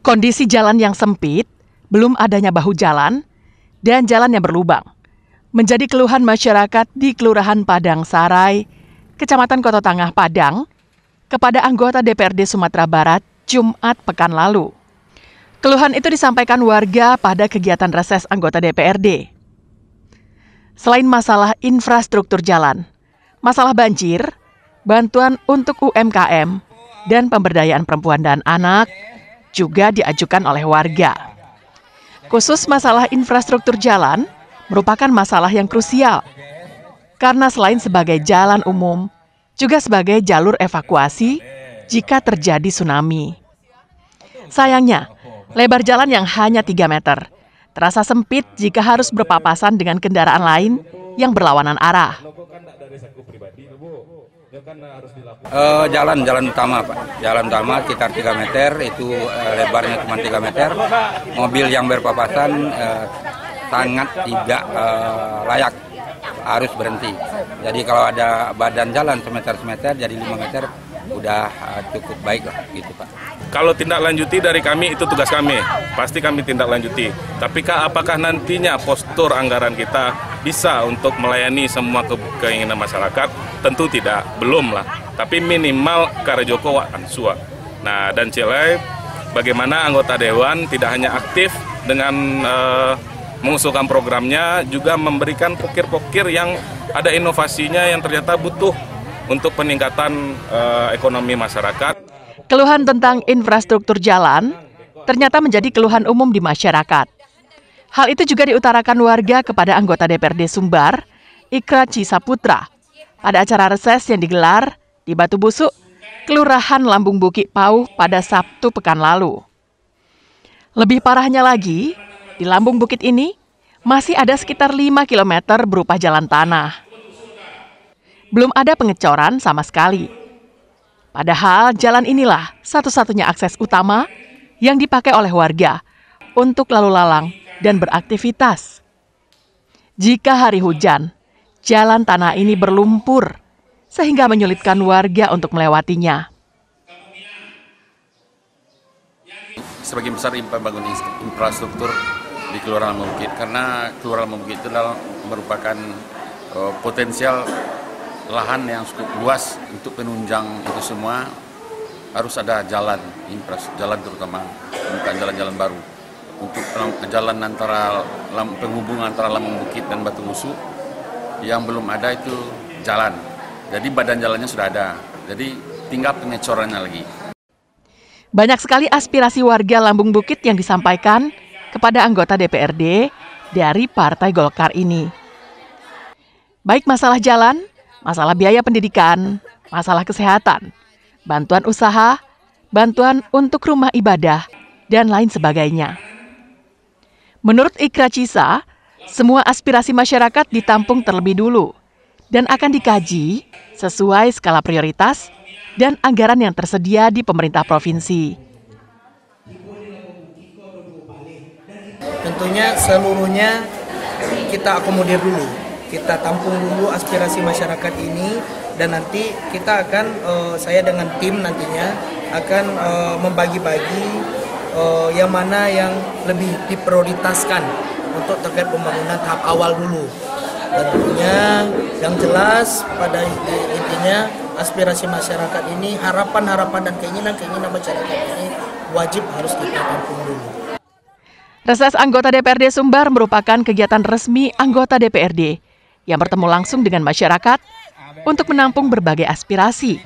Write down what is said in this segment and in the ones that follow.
Kondisi jalan yang sempit, belum adanya bahu jalan, dan jalan yang berlubang menjadi keluhan masyarakat di Kelurahan Padang Sarai, Kecamatan Kota Tangah Padang, kepada anggota DPRD Sumatera Barat Jumat pekan lalu. Keluhan itu disampaikan warga pada kegiatan reses anggota DPRD. Selain masalah infrastruktur jalan, masalah banjir, bantuan untuk UMKM, dan pemberdayaan perempuan dan anak juga diajukan oleh warga. Khusus masalah infrastruktur jalan merupakan masalah yang krusial karena selain sebagai jalan umum, juga sebagai jalur evakuasi jika terjadi tsunami. Sayangnya, lebar jalan yang hanya 3 meter terasa sempit jika harus berpapasan dengan kendaraan lain yang berlawanan arah. Uh, jalan jalan utama pak, jalan utama sekitar 3 meter itu uh, lebarnya cuma 3 meter. Mobil yang berpapasan uh, sangat tidak uh, layak harus berhenti. Jadi kalau ada badan jalan semeter semeter jadi 5 meter udah uh, cukup baik lah gitu pak. Kalau tindak lanjuti dari kami itu tugas kami, pasti kami tindak lanjuti. Tapi kah, apakah nantinya postur anggaran kita bisa untuk melayani semua ke keinginan masyarakat? Tentu tidak, belum lah tapi minimal karena Joko Ansua. Nah, dan Cilai bagaimana anggota dewan tidak hanya aktif dengan uh, mengusulkan programnya, juga memberikan pokir-pokir yang ada inovasinya yang ternyata butuh untuk peningkatan uh, ekonomi masyarakat. Keluhan tentang infrastruktur jalan ternyata menjadi keluhan umum di masyarakat. Hal itu juga diutarakan warga kepada anggota DPRD Sumbar, Ikra Cisaputra, pada acara reses yang digelar di Batu Busuk, Kelurahan Lambung Bukit Pauh pada Sabtu pekan lalu. Lebih parahnya lagi, di Lambung Bukit ini masih ada sekitar 5 km berupa jalan tanah. Belum ada pengecoran sama sekali. Padahal jalan inilah satu-satunya akses utama yang dipakai oleh warga untuk lalu lalang dan beraktivitas. Jika hari hujan, jalan tanah ini berlumpur sehingga menyulitkan warga untuk melewatinya. Sebagian besar pembangunan infrastruktur di Kelurahan Bukit karena Kelurahan Bukit itu adalah merupakan uh, potensial lahan yang cukup luas untuk penunjang itu semua harus ada jalan infrastruktur jalan terutama bukan jalan-jalan baru untuk jalan antara penghubung antara Lampung Bukit dan Batu Musuh yang belum ada itu jalan jadi badan jalannya sudah ada. Jadi tinggal pengecorannya lagi. Banyak sekali aspirasi warga Lambung Bukit yang disampaikan kepada anggota DPRD dari Partai Golkar ini. Baik masalah jalan, masalah biaya pendidikan, masalah kesehatan, bantuan usaha, bantuan untuk rumah ibadah, dan lain sebagainya. Menurut Ikra Cisa, semua aspirasi masyarakat ditampung terlebih dulu dan akan dikaji sesuai skala prioritas dan anggaran yang tersedia di pemerintah provinsi. Tentunya seluruhnya kita akomodir dulu, kita tampung dulu aspirasi masyarakat ini dan nanti kita akan uh, saya dengan tim nantinya akan uh, membagi-bagi uh, yang mana yang lebih diprioritaskan untuk terkait pembangunan tahap awal dulu tentunya yang jelas pada intinya aspirasi masyarakat ini harapan-harapan dan keinginan-keinginan masyarakat ini wajib harus kita tampung dulu. Reses anggota DPRD Sumbar merupakan kegiatan resmi anggota DPRD yang bertemu langsung dengan masyarakat untuk menampung berbagai aspirasi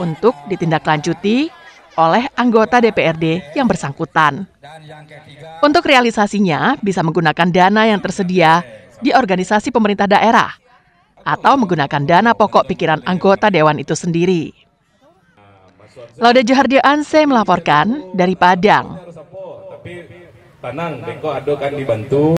untuk ditindaklanjuti oleh anggota DPRD yang bersangkutan. Untuk realisasinya bisa menggunakan dana yang tersedia di organisasi pemerintah daerah atau menggunakan dana pokok pikiran anggota dewan itu sendiri. Laude Johardio Anse melaporkan dari Padang. Tenang, Beko Ado kan dibantu.